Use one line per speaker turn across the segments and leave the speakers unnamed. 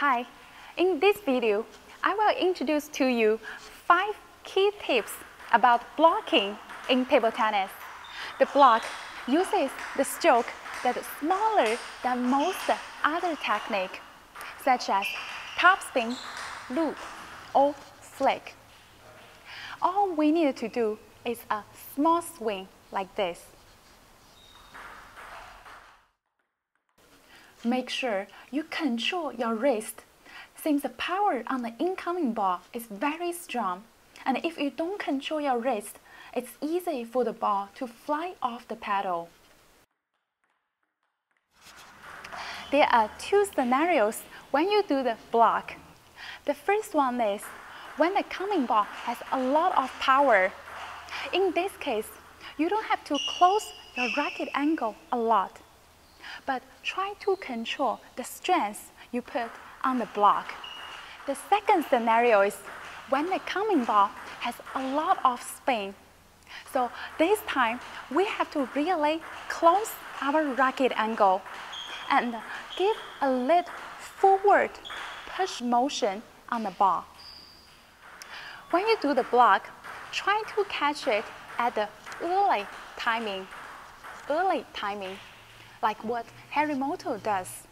Hi, in this video, I will introduce to you five key tips about blocking in table tennis. The block uses the stroke that is smaller than most other technique, such as topspin, loop, or flick. All we need to do is a small swing like this. Make sure you control your wrist since the power on the incoming ball is very strong. And if you don't control your wrist, it's easy for the ball to fly off the paddle. There are two scenarios when you do the block. The first one is when the coming ball has a lot of power. In this case, you don't have to close your racket angle a lot but try to control the strength you put on the block. The second scenario is when the coming ball has a lot of spin. So this time, we have to really close our racket angle and give a little forward push motion on the ball. When you do the block, try to catch it at the early timing, early timing like what Harimoto does.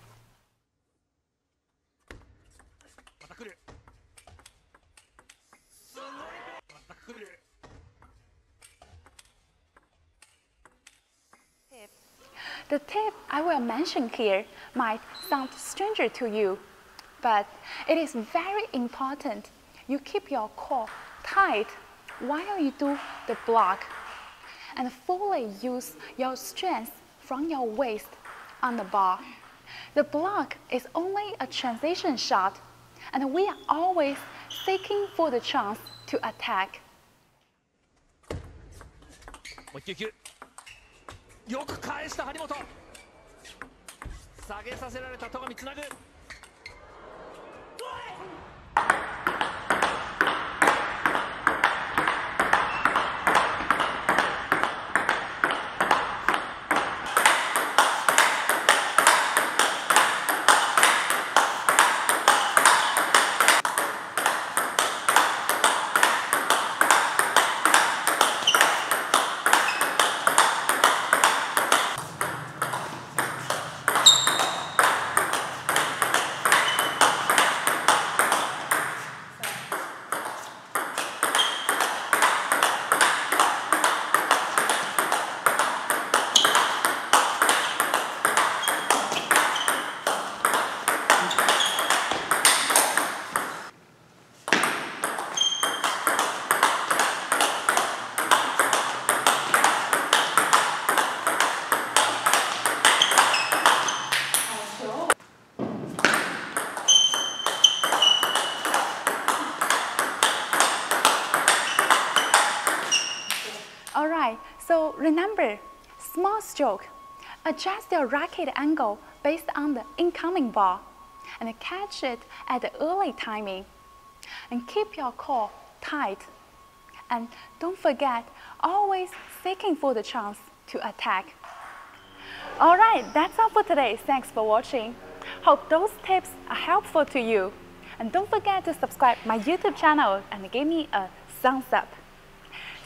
The tip I will mention here might sound stranger to you, but it is very important you keep your core tight while you do the block and fully use your strength from your waist on the bar. The block is only a transition shot, and we are always seeking for the chance to attack.
もう一球球よく返した張本下げさせられた戸上つなぐ
So remember, small stroke. Adjust your racket angle based on the incoming ball and catch it at the early timing. And keep your core tight. And don't forget, always seeking for the chance to attack. Alright, that's all for today. Thanks for watching. Hope those tips are helpful to you. And don't forget to subscribe my YouTube channel and give me a thumbs up.